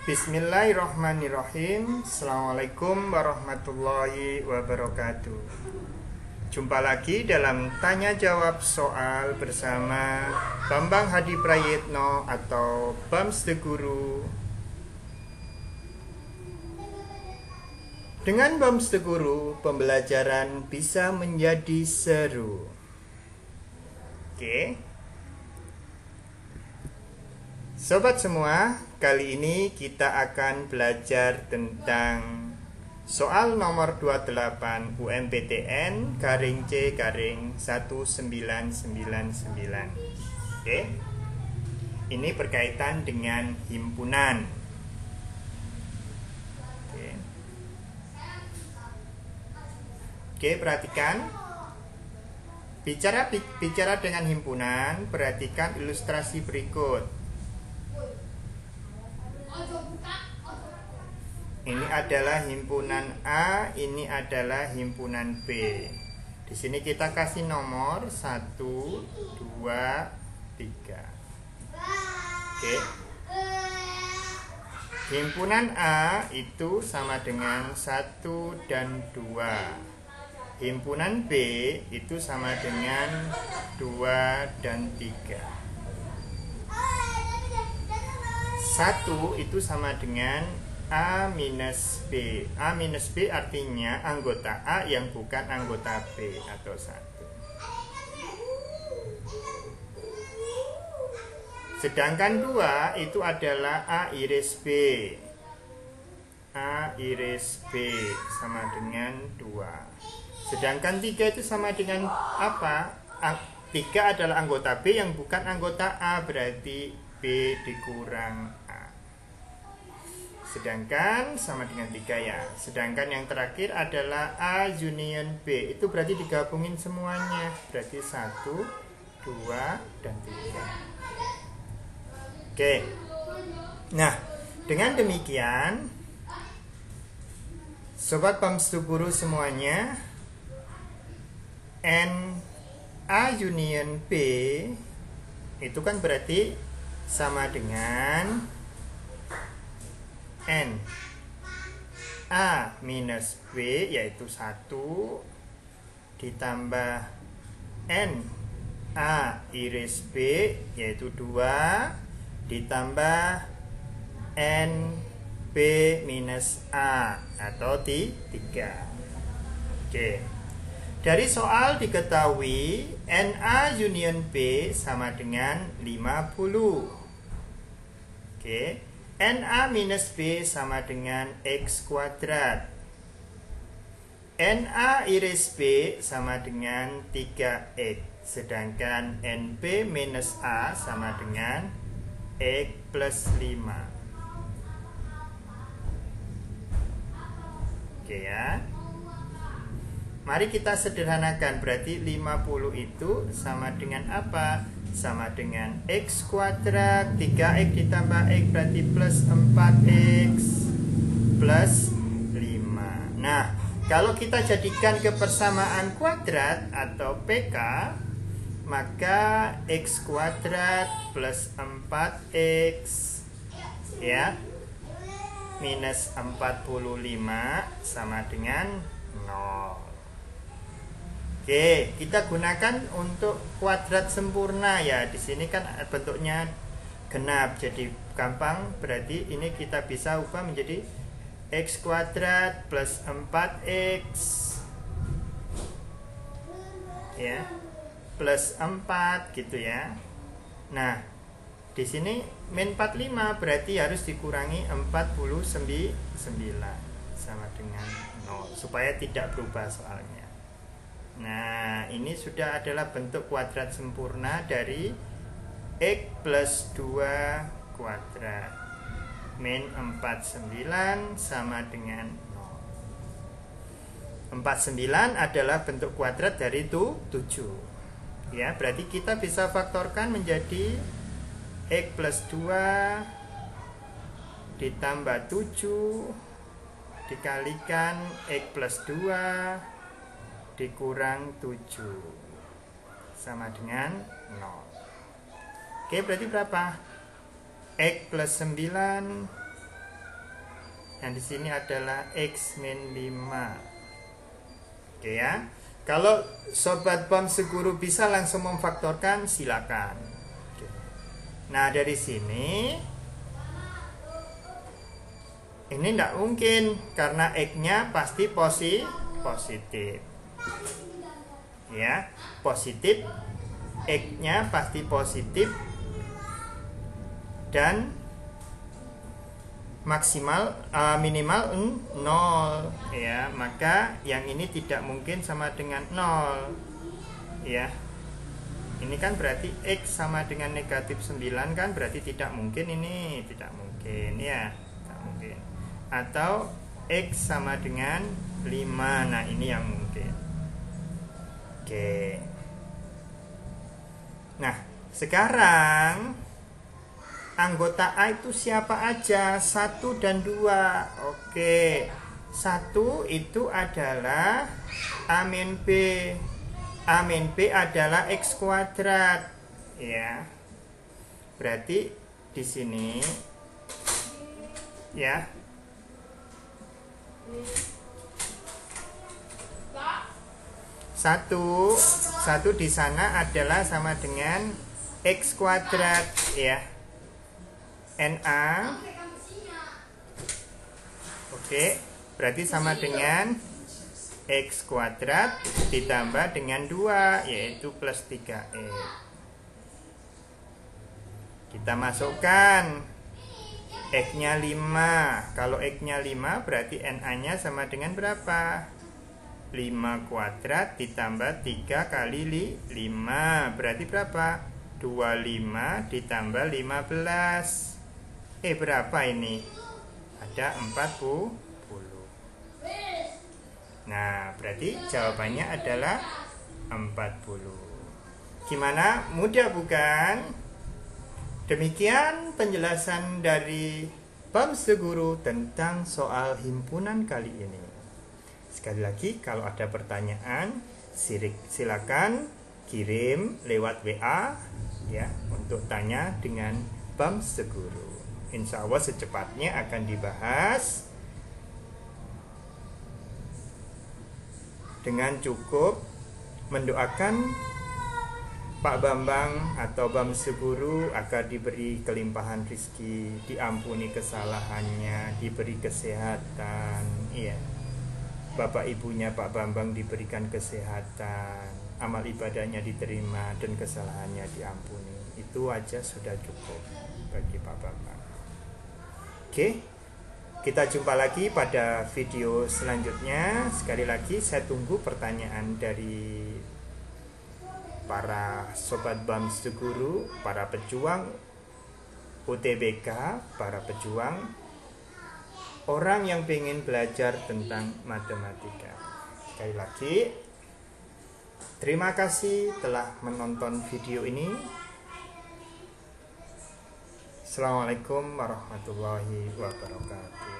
Bismillahirrahmanirrahim. Assalamualaikum warahmatullahi wabarakatuh. Jumpa lagi dalam tanya jawab soal bersama Bambang Hadi Prayitno atau Bams the Guru. Dengan Bams the Guru, pembelajaran bisa menjadi seru. Oke. Sobat semua, Kali ini kita akan belajar tentang soal nomor 28 UMPTN garing C garing 1999. Oke. Ini berkaitan dengan himpunan. Oke. Oke, perhatikan. Bicara bicara dengan himpunan, perhatikan ilustrasi berikut. Ini adalah himpunan A, ini adalah himpunan B. Di sini kita kasih nomor 1, 2, 3. Oke. Himpunan A itu sama dengan 1 dan 2. Himpunan B itu sama dengan 2 dan 3. 1 itu sama dengan A minus B. A minus B artinya anggota A yang bukan anggota B atau 1 Sedangkan 2 itu adalah A iris B. A iris B sama dengan 2 Sedangkan 3 itu sama dengan apa? 3 adalah anggota B yang bukan anggota A Berarti B dikurang Sedangkan sama dengan 3 ya. Sedangkan yang terakhir adalah A union B. Itu berarti digabungin semuanya. Berarti 1, 2, dan 3. Oke. Nah, dengan demikian Sobat Pamstu Guru semuanya N A union B itu kan berarti sama dengan N. A minus B yaitu 1 ditambah N. A iris B yaitu 2 ditambah N B minus A atau T 3 Oke. Dari soal diketahui NA union B sama dengan 50 Oke NA minus B sama dengan X kuadrat. NA iris B sama dengan 3X Sedangkan NB minus A sama dengan X plus 5 Oke ya. Mari kita sederhanakan Berarti 50 itu sama dengan apa? Sama dengan X kuadrat 3X ditambah X berarti plus 4X plus 5 Nah kalau kita jadikan kebersamaan kuadrat atau PK maka X kuadrat plus 4X ya minus 45 sama dengan 0 Oke, kita gunakan untuk kuadrat sempurna ya. Di sini kan bentuknya genap, jadi gampang. Berarti ini kita bisa ubah menjadi x kuadrat plus 4x ya plus 4 gitu ya. Nah, di sini min 45 berarti harus dikurangi 49 sama dengan 0 supaya tidak berubah soalnya. Nah, ini sudah adalah bentuk kuadrat sempurna dari X plus 2 kuadrat. Min 49 sama dengan 0 49 adalah bentuk kuadrat dari itu 7 Ya, berarti kita bisa faktorkan menjadi X plus 2 ditambah 7 dikalikan X plus 2 dikurang 7 sama dengan 0 oke berarti berapa? X plus 9 yang di sini adalah X min 5 Oke ya. Kalau Sobat Bom Seguru bisa langsung memfaktorkan silakan. Nah dari sini Ini tidak mungkin Karena X-nya pasti posi positif Ya Positif. X-nya pasti positif. Dan maksimal uh, minimal 0 ya maka yang ini tidak mungkin sama dengan 0 ya. Ini kan berarti X sama dengan negatif 9 kan berarti tidak mungkin ini. Tidak mungkin ya. Tidak mungkin. Atau X sama dengan 5 nah ini yang oke nah sekarang anggota A itu siapa aja? Satu dan dua. Oke. Satu itu adalah A min B. A min B adalah X kuadrat. Ya. Berarti di sini ya. Satu, satu di sana adalah sama dengan X kuadrat ya. NA Oke Berarti sama dengan X kuadrat ditambah dengan 2 Yaitu plus 3E Kita masukkan X nya 5 Kalau X nya 5 berarti NA nya sama dengan berapa? 5 kuadrat ditambah 3 kali 5 Berarti berapa? 25 ditambah 15 Eh berapa ini? Ada 40 Nah berarti jawabannya adalah 40 Gimana? Mudah bukan? Demikian penjelasan dari Bam Seguru tentang soal himpunan kali ini Sekali lagi kalau ada pertanyaan silakan kirim lewat WA ya untuk tanya dengan Bam Seguru insya Allah secepatnya akan dibahas dengan cukup mendoakan Pak Bambang atau Bam Seguru agar diberi kelimpahan rizki, diampuni kesalahannya, diberi kesehatan, iya. Bapak ibunya Pak Bambang diberikan kesehatan, amal ibadahnya diterima dan kesalahannya diampuni. Itu aja sudah cukup bagi Pak Bambang. Oke, kita jumpa lagi pada video selanjutnya. Sekali lagi, saya tunggu pertanyaan dari para sobat BAM Seguru, para pejuang UTBK, para pejuang orang yang ingin belajar tentang matematika. Sekali lagi, terima kasih telah menonton video ini. Assalamualaikum warahmatullahi wabarakatuh